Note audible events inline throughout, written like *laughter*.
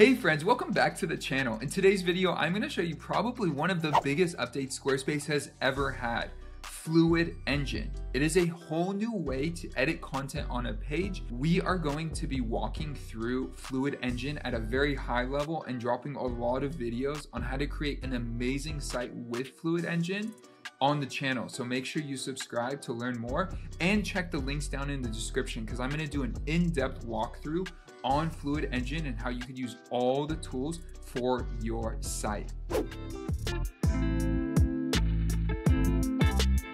Hey friends, welcome back to the channel. In today's video, I'm gonna show you probably one of the biggest updates Squarespace has ever had. Fluid Engine. It is a whole new way to edit content on a page. We are going to be walking through Fluid Engine at a very high level and dropping a lot of videos on how to create an amazing site with Fluid Engine on the channel. So make sure you subscribe to learn more and check the links down in the description because I'm gonna do an in-depth walkthrough on Fluid Engine and how you can use all the tools for your site.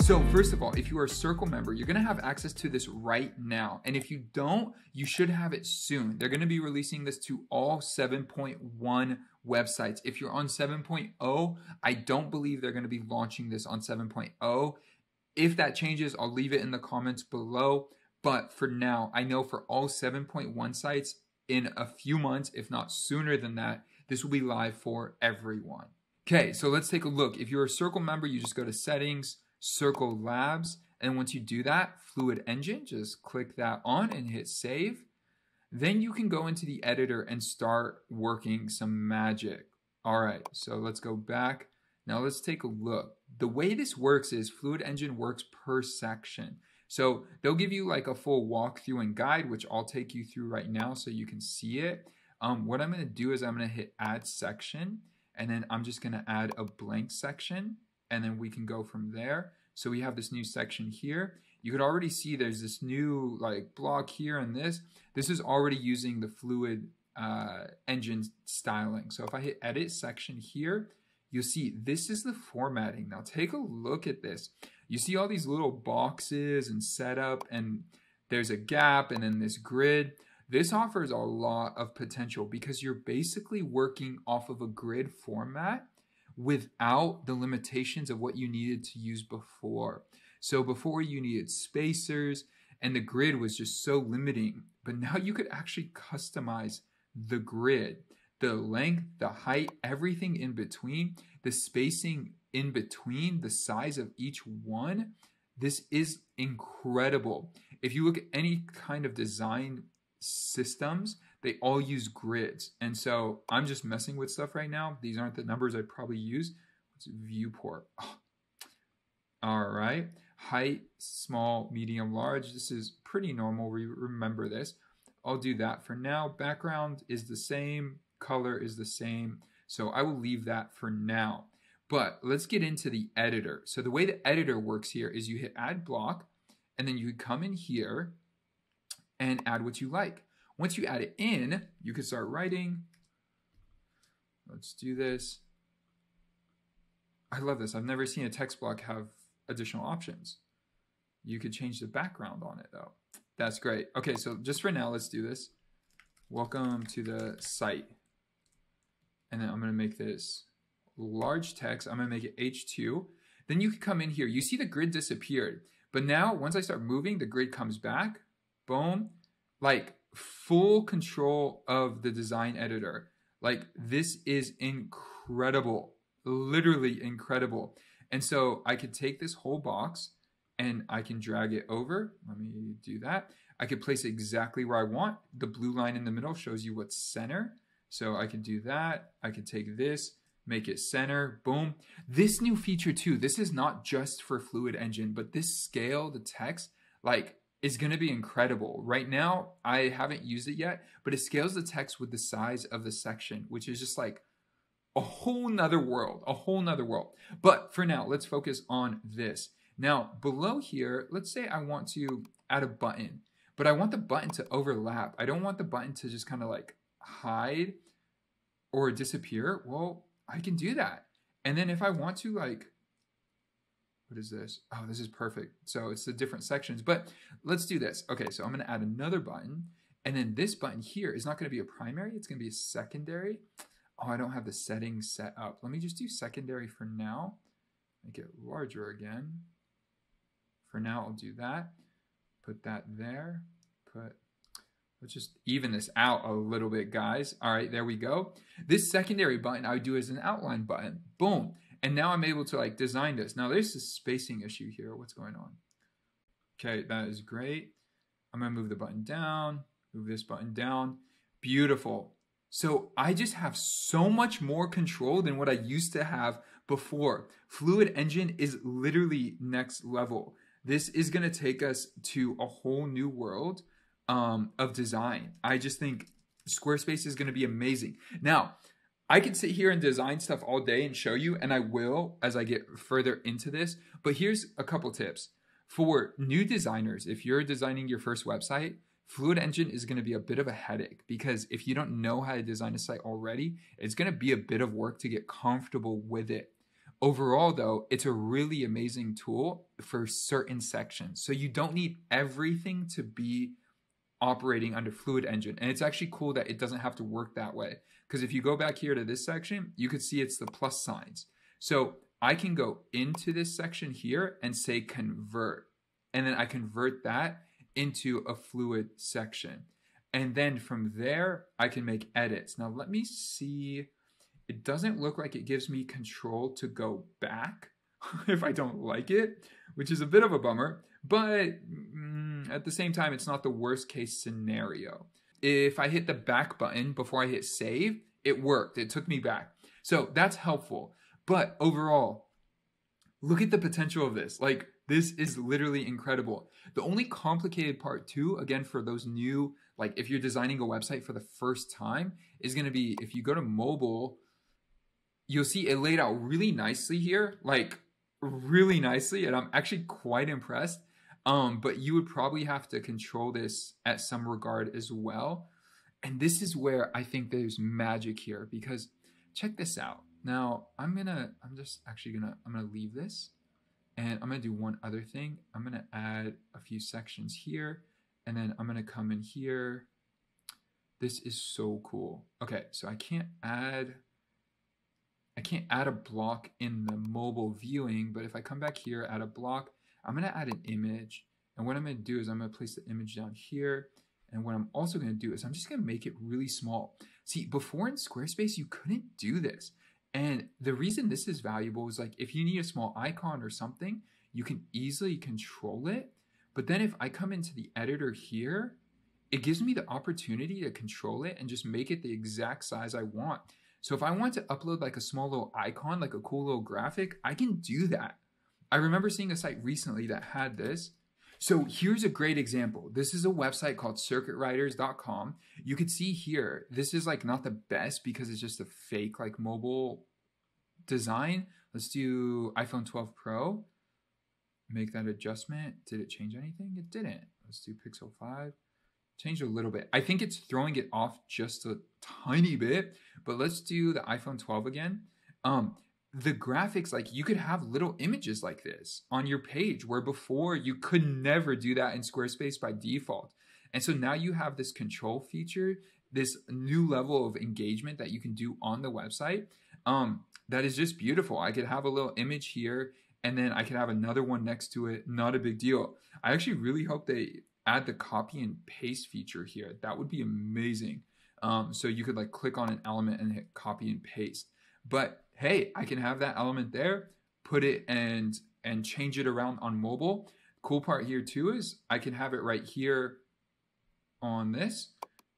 So first of all, if you are a Circle member, you're gonna have access to this right now. And if you don't, you should have it soon. They're gonna be releasing this to all 7.1 websites. If you're on 7.0, I don't believe they're gonna be launching this on 7.0. If that changes, I'll leave it in the comments below. But for now, I know for all 7.1 sites, in a few months, if not sooner than that, this will be live for everyone. Okay, so let's take a look. If you're a Circle member, you just go to Settings, Circle Labs. And once you do that, Fluid Engine, just click that on and hit save. Then you can go into the editor and start working some magic. All right, so let's go back. Now let's take a look. The way this works is Fluid Engine works per section. So they'll give you like a full walkthrough and guide, which I'll take you through right now so you can see it. Um, what I'm gonna do is I'm gonna hit add section and then I'm just gonna add a blank section and then we can go from there. So we have this new section here. You could already see there's this new like block here and this. This is already using the fluid uh, engine styling. So if I hit edit section here, you'll see this is the formatting. Now take a look at this. You see all these little boxes and setup and there's a gap and then this grid. This offers a lot of potential because you're basically working off of a grid format without the limitations of what you needed to use before. So before you needed spacers and the grid was just so limiting, but now you could actually customize the grid, the length, the height, everything in between, the spacing in between, the size of each one. This is incredible. If you look at any kind of design systems, they all use grids. And so I'm just messing with stuff right now. These aren't the numbers I'd probably use. What's viewport? Oh. *sighs* All right. Height, small, medium, large. This is pretty normal. We remember this. I'll do that for now. Background is the same. Color is the same. So I will leave that for now. But let's get into the editor. So the way the editor works here is you hit add block and then you can come in here and add what you like. Once you add it in, you can start writing. Let's do this. I love this. I've never seen a text block have additional options. You could change the background on it though. That's great. Okay, so just for now, let's do this. Welcome to the site. And then I'm gonna make this large text. I'm gonna make it H2. Then you can come in here. You see the grid disappeared. But now, once I start moving, the grid comes back. Boom. Like full control of the design editor. Like this is incredible, literally incredible. And so I could take this whole box and I can drag it over. Let me do that. I could place it exactly where I want. The blue line in the middle shows you what's center. So I can do that. I can take this, make it center, boom. This new feature too, this is not just for Fluid Engine, but this scale, the text, like is going to be incredible. Right now, I haven't used it yet, but it scales the text with the size of the section, which is just like a whole nother world, a whole nother world. But for now, let's focus on this. Now, below here, let's say I want to add a button, but I want the button to overlap. I don't want the button to just kind of like hide or disappear. Well, I can do that. And then if I want to like what is this? Oh, this is perfect. So it's the different sections, but let's do this. Okay, so I'm gonna add another button and then this button here is not gonna be a primary, it's gonna be a secondary. Oh, I don't have the settings set up. Let me just do secondary for now. Make it larger again. For now, I'll do that. Put that there. Put, let's just even this out a little bit, guys. All right, there we go. This secondary button I would do as an outline button. Boom. And now I'm able to like design this. Now there's a spacing issue here. What's going on? Okay, that is great. I'm gonna move the button down, move this button down. Beautiful. So I just have so much more control than what I used to have before. Fluid Engine is literally next level. This is going to take us to a whole new world um, of design. I just think Squarespace is going to be amazing. Now, I could sit here and design stuff all day and show you, and I will as I get further into this. But here's a couple tips for new designers. If you're designing your first website, Fluid Engine is going to be a bit of a headache because if you don't know how to design a site already, it's going to be a bit of work to get comfortable with it. Overall, though, it's a really amazing tool for certain sections. So you don't need everything to be operating under Fluid Engine. And it's actually cool that it doesn't have to work that way. Because if you go back here to this section, you could see it's the plus signs. So I can go into this section here and say convert. And then I convert that into a fluid section. And then from there, I can make edits. Now let me see. It doesn't look like it gives me control to go back *laughs* if I don't like it, which is a bit of a bummer. But mm, at the same time, it's not the worst case scenario. If I hit the back button before I hit save, it worked. It took me back. So that's helpful. But overall, look at the potential of this. Like, this is literally incredible. The only complicated part, too, again, for those new, like if you're designing a website for the first time, is going to be if you go to mobile, you'll see it laid out really nicely here, like really nicely. And I'm actually quite impressed. Um, but you would probably have to control this at some regard as well. And this is where I think there's magic here because check this out. Now I'm gonna, I'm just actually gonna, I'm gonna leave this and I'm gonna do one other thing. I'm gonna add a few sections here and then I'm gonna come in here. This is so cool. Okay, so I can't add, I can't add a block in the mobile viewing, but if I come back here, add a block, I'm going to add an image. And what I'm going to do is I'm going to place the image down here. And what I'm also going to do is I'm just going to make it really small. See, before in Squarespace, you couldn't do this. And the reason this is valuable is like if you need a small icon or something, you can easily control it. But then if I come into the editor here, it gives me the opportunity to control it and just make it the exact size I want. So if I want to upload like a small little icon, like a cool little graphic, I can do that. I remember seeing a site recently that had this. So here's a great example. This is a website called circuitriders.com. You could see here, this is like not the best because it's just a fake like mobile design. Let's do iPhone 12 Pro. Make that adjustment. Did it change anything? It didn't. Let's do Pixel 5. Change a little bit. I think it's throwing it off just a tiny bit, but let's do the iPhone 12 again. Um, the graphics like you could have little images like this on your page where before you could never do that in Squarespace by default. And so now you have this control feature, this new level of engagement that you can do on the website. Um, that is just beautiful. I could have a little image here and then I could have another one next to it. Not a big deal. I actually really hope they add the copy and paste feature here. That would be amazing. Um, so you could like click on an element and hit copy and paste. But hey, I can have that element there, put it and and change it around on mobile. Cool part here too is I can have it right here on this.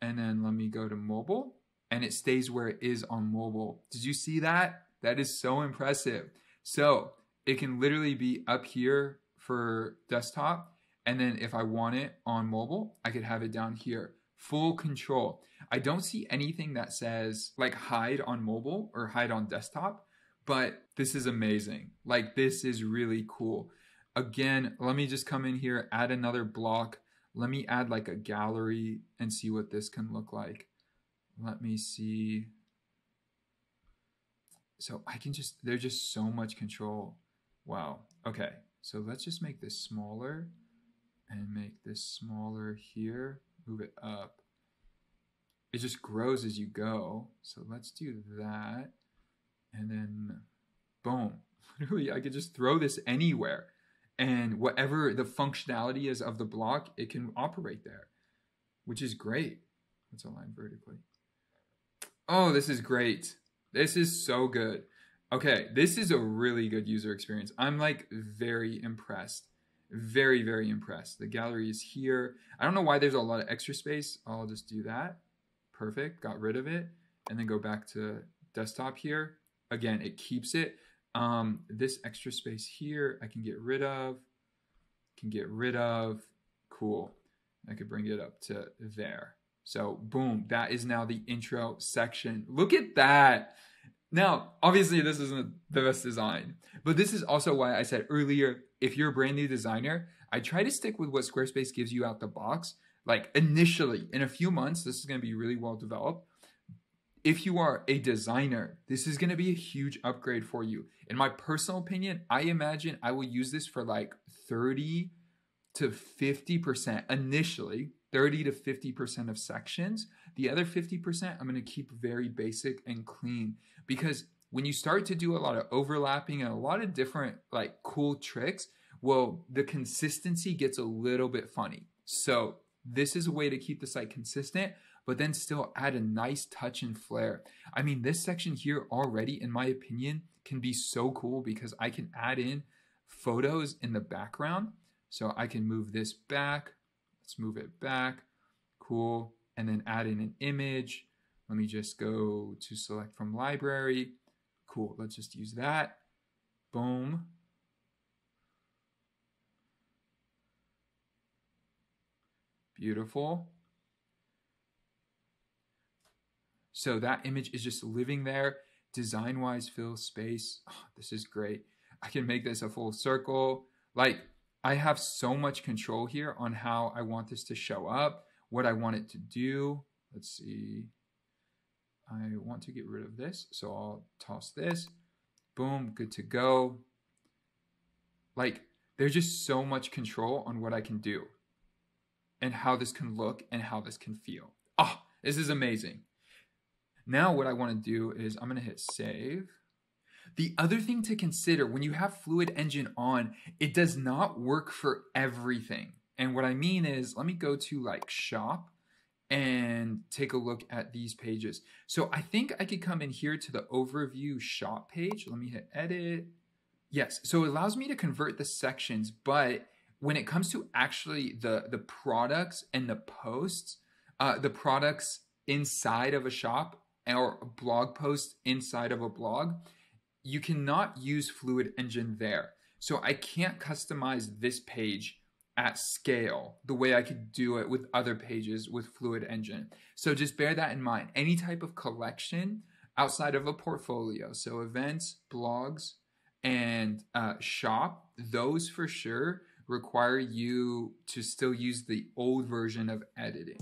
And then let me go to mobile and it stays where it is on mobile. Did you see that? That is so impressive. So it can literally be up here for desktop. And then if I want it on mobile, I could have it down here. Full control. I don't see anything that says like hide on mobile or hide on desktop, but this is amazing. Like this is really cool. Again, let me just come in here, add another block. Let me add like a gallery and see what this can look like. Let me see. So I can just, there's just so much control. Wow. Okay. So let's just make this smaller and make this smaller here, move it up it just grows as you go. So let's do that. And then boom. *laughs* Literally, I could just throw this anywhere. And whatever the functionality is of the block, it can operate there, which is great. Let's align vertically. Oh, this is great. This is so good. Okay, this is a really good user experience. I'm like very impressed. Very, very impressed. The gallery is here. I don't know why there's a lot of extra space. I'll just do that perfect, got rid of it. and then go back to desktop here. Again, it keeps it. Um, this extra space here, I can get rid of, can get rid of, cool. I could bring it up to there. So boom, that is now the intro section. Look at that. Now, obviously this isn't the best design, but this is also why I said earlier, if you're a brand new designer, I try to stick with what Squarespace gives you out the box. Like initially, in a few months, this is going to be really well developed. If you are a designer, this is going to be a huge upgrade for you. In my personal opinion, I imagine I will use this for like 30 to 50% initially, 30 to 50% of sections. The other 50%, I'm going to keep very basic and clean because when you start to do a lot of overlapping and a lot of different like cool tricks, well, the consistency gets a little bit funny. So this is a way to keep the site consistent, but then still add a nice touch and flair. I mean, this section here already, in my opinion, can be so cool because I can add in photos in the background. So I can move this back. Let's move it back. Cool. And then add in an image. Let me just go to select from library. Cool. Let's just use that. Boom. Beautiful. So that image is just living there. Design wise, fill space. Oh, this is great. I can make this a full circle. Like, I have so much control here on how I want this to show up, what I want it to do. Let's see. I want to get rid of this, so I'll toss this. Boom, good to go. Like, there's just so much control on what I can do and how this can look and how this can feel. Oh, this is amazing. Now what I want to do is I'm going to hit save. The other thing to consider when you have Fluid Engine on, it does not work for everything. And what I mean is, let me go to like shop and take a look at these pages. So I think I could come in here to the overview shop page. Let me hit edit. Yes, so it allows me to convert the sections, but when it comes to actually the the products and the posts, uh, the products inside of a shop or a blog posts inside of a blog, you cannot use Fluid Engine there. So I can't customize this page at scale the way I could do it with other pages with Fluid Engine. So just bear that in mind. Any type of collection outside of a portfolio, so events, blogs, and uh, shop, those for sure require you to still use the old version of editing.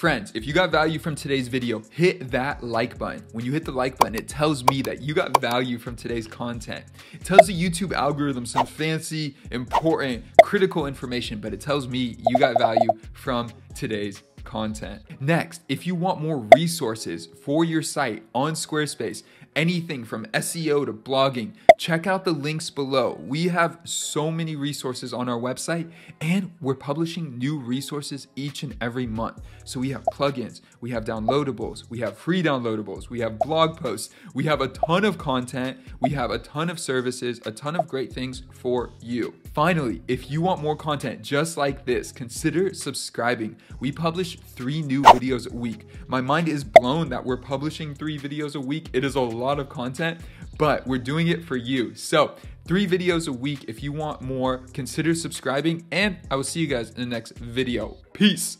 Friends, if you got value from today's video, hit that like button. When you hit the like button, it tells me that you got value from today's content. It tells the YouTube algorithm some fancy, important, critical information, but it tells me you got value from today's content. Next, if you want more resources for your site on Squarespace, anything from SEO to blogging, check out the links below. We have so many resources on our website and we're publishing new resources each and every month. So we have plugins, we have downloadables, we have free downloadables, we have blog posts, we have a ton of content, we have a ton of services, a ton of great things for you. Finally, if you want more content just like this, consider subscribing. We publish three new videos a week. My mind is blown that we're publishing three videos a week. It is a lot of content, but we're doing it for you. So, three videos a week. If you want more, consider subscribing, and I will see you guys in the next video. Peace.